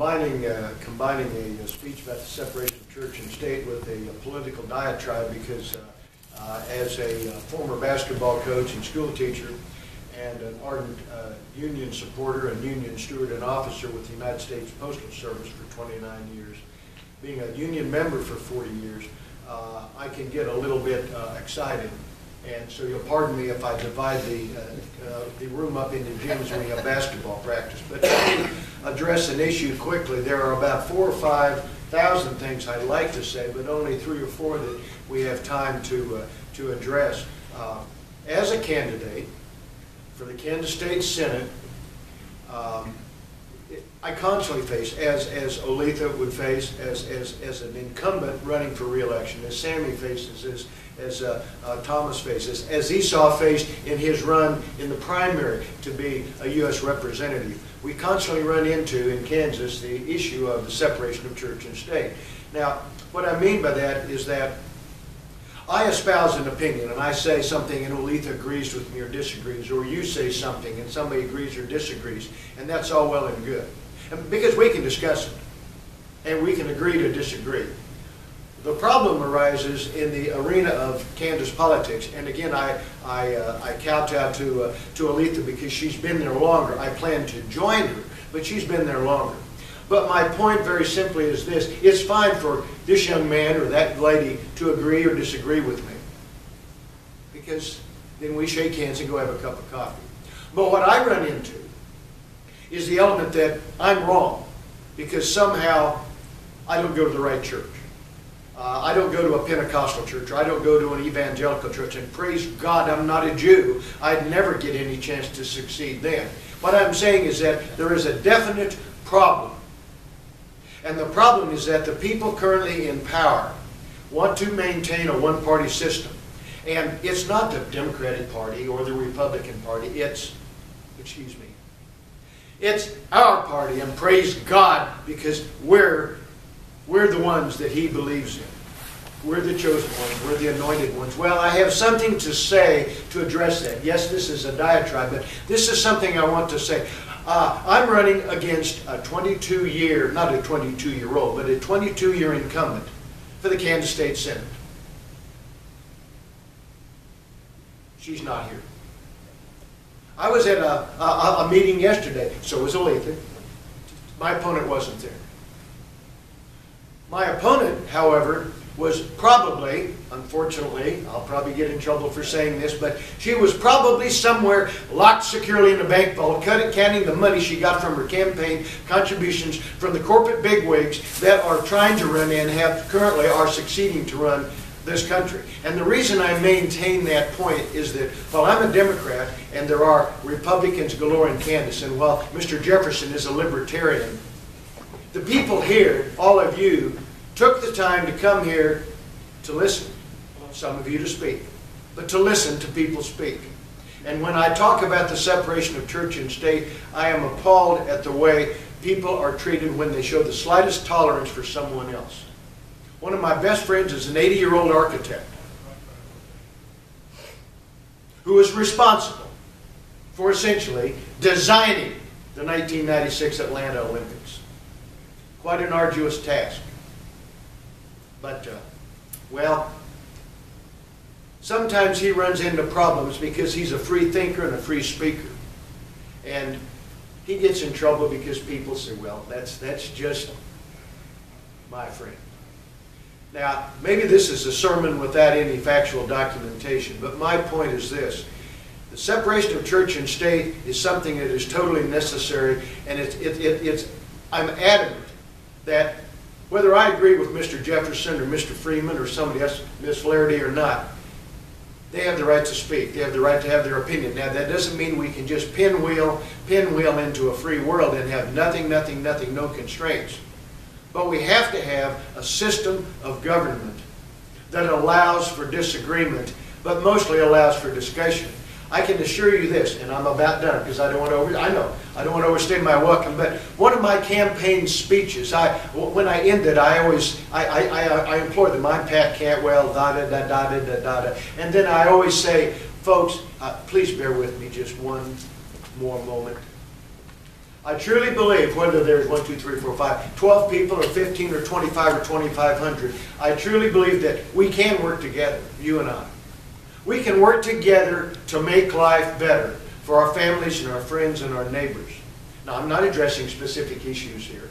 combining, uh, combining a, uh speech about the separation of church and state with a, uh, political diatribe because uh, uh, as a uh, former basketball coach and school teacher and an ardent uh, union supporter and union steward and officer with the United States Postal Service for 29 years, being a union member for 40 years, I can get a little bit excited. And so you'll pardon me if I divide the, the room up into gyms when we have basketball practice. But address an issue quickly, there are about four or five thousand things I'd like to say, but only three or four that we have time to, uh, to address. Uh, as a candidate for the Kansas State Senate, um, I constantly face, as, as Oletha would face, as, as, as an incumbent running for reelection, as Sammy faces, as, as uh, uh, Thomas faces, as Esau faced in his run in the primary to be a U.S. representative. We constantly run into, in Kansas, the issue of the separation of church and state. Now, what I mean by that is that I espouse an opinion and I say something and Oletha agrees with me or disagrees, or you say something and somebody agrees or disagrees, and that's all well and good. Because we can discuss it, and we can agree to disagree. The problem arises in the arena of Kansas politics, and again, I, I, uh, I kowtow to, uh, to Oletha because she's been there longer. I plan to join her, but she's been there longer. But my point very simply is this. It's fine for this young man or that lady to agree or disagree with me. Because then we shake hands and go have a cup of coffee. But what I run into is the element that I'm wrong because somehow I don't go to the right church. Uh, I don't go to a Pentecostal church or I don't go to an evangelical church. And praise God, I'm not a Jew. I'd never get any chance to succeed then. What I'm saying is that there is a definite problem. And the problem is that the people currently in power want to maintain a one-party system. And it's not the Democratic Party or the Republican Party. It's, excuse me, it's our party, and praise God because we're, we're the ones that He believes in. We're the chosen ones. We're the anointed ones. Well, I have something to say to address that. Yes, this is a diatribe, but this is something I want to say. Uh, I'm running against a 22 year, not a 22 year old, but a 22 year incumbent for the Kansas State Senate. She's not here. I was at a, a, a meeting yesterday, so was Oletha. My opponent wasn't there. My opponent, however, was probably, unfortunately, I'll probably get in trouble for saying this, but she was probably somewhere locked securely in a bank vault, counting the money she got from her campaign contributions from the corporate bigwigs that are trying to run and have currently are succeeding to run this country. And the reason I maintain that point is that while I'm a Democrat and there are Republicans galore in Kansas, and while Mr. Jefferson is a libertarian, the people here, all of you, took the time to come here to listen. Some of you to speak, but to listen to people speak. And when I talk about the separation of church and state, I am appalled at the way people are treated when they show the slightest tolerance for someone else. One of my best friends is an 80 year old architect who is responsible for essentially designing the 1996 Atlanta Olympics. Quite an arduous task. But, uh, well, sometimes he runs into problems because he's a free thinker and a free speaker. And he gets in trouble because people say, well, that's, that's just my friend. Now, maybe this is a sermon without any factual documentation, but my point is this. The separation of church and state is something that is totally necessary, and it's, it, it, it's, I'm adamant that whether I agree with Mr. Jefferson or Mr. Freeman or somebody else, Ms. Flaherty or not, they have the right to speak. They have the right to have their opinion. Now, that doesn't mean we can just pinwheel, pinwheel into a free world and have nothing, nothing, nothing, no constraints. But we have to have a system of government that allows for disagreement, but mostly allows for discussion. I can assure you this, and I'm about done because I don't want to over, I know, I don't want to overstay my welcome, but one of my campaign speeches, I, when I ended, I always, I, I, I, I implore them, I'm Pat Cantwell, da da da da da da da, and then I always say, folks, uh, please bear with me just one more moment. I truly believe, whether there's one, two, three, four, five, 12 people, or 15, or 25, or 2,500, I truly believe that we can work together, you and I. We can work together to make life better for our families and our friends and our neighbors. Now, I'm not addressing specific issues here.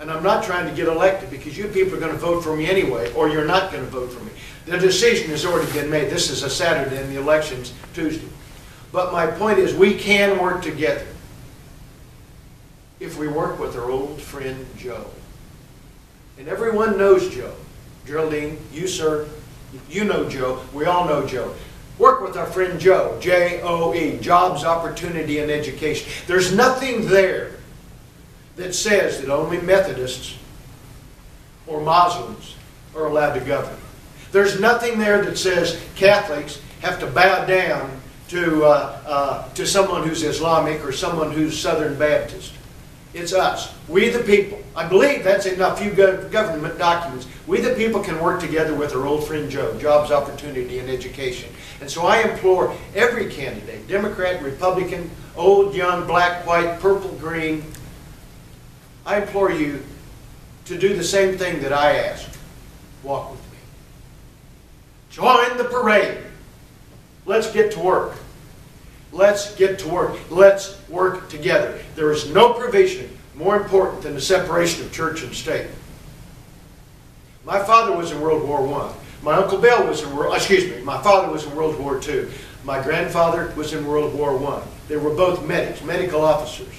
And I'm not trying to get elected because you people are going to vote for me anyway, or you're not going to vote for me. The decision has already been made. This is a Saturday and the election's Tuesday. But my point is we can work together if we work with our old friend Joe. And everyone knows Joe. Geraldine, you sir, you know Joe. We all know Joe. Work with our friend Joe, J-O-E, Jobs, Opportunity, and Education. There's nothing there that says that only Methodists or Muslims are allowed to govern. There's nothing there that says Catholics have to bow down to, uh, uh, to someone who's Islamic or someone who's Southern Baptist. It's us. We the people. I believe that's in a few government documents. We the people can work together with our old friend Joe, jobs, opportunity, and education. And so I implore every candidate, Democrat, Republican, old, young, black, white, purple, green, I implore you to do the same thing that I ask. Walk with me. Join the parade. Let's get to work. Let's get to work. Let's work together. There is no provision more important than the separation of church and state. My father was in World War I. My Uncle Bill was in World, excuse me, my father was in World War II. My grandfather was in World War I. They were both medics, medical officers.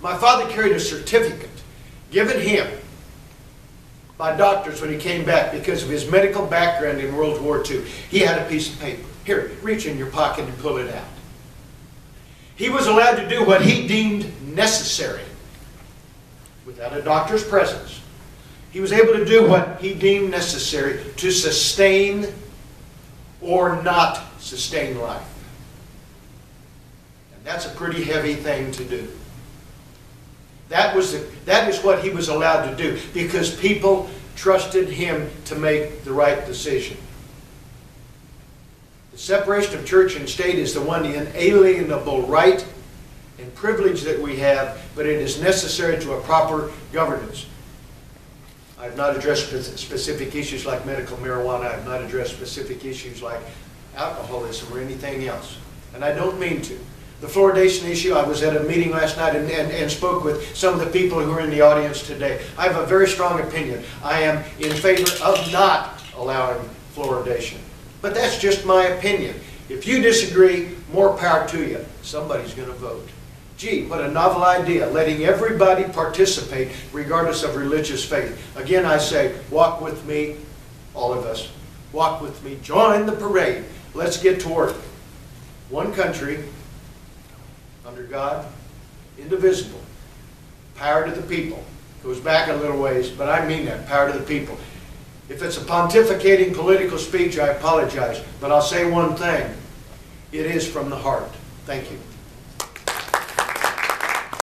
My father carried a certificate given him by doctors when he came back because of his medical background in World War II. He had a piece of paper. Here, reach in your pocket and pull it out. He was allowed to do what he deemed necessary without a doctor's presence. He was able to do what he deemed necessary to sustain or not sustain life. And that's a pretty heavy thing to do. That, was the, that is what he was allowed to do because people trusted him to make the right decision. Separation of church and state is the one inalienable right and privilege that we have, but it is necessary to a proper governance. I have not addressed specific issues like medical marijuana. I have not addressed specific issues like alcoholism or anything else. And I don't mean to. The fluoridation issue, I was at a meeting last night and, and, and spoke with some of the people who are in the audience today. I have a very strong opinion. I am in favor of not allowing fluoridation. But that's just my opinion. If you disagree, more power to you. Somebody's going to vote. Gee, what a novel idea, letting everybody participate regardless of religious faith. Again, I say, walk with me, all of us. Walk with me, join the parade. Let's get to work. One country, under God, indivisible. Power to the people. Goes back a little ways, but I mean that, power to the people. If it's a pontificating political speech, I apologize, but I'll say one thing. It is from the heart. Thank you.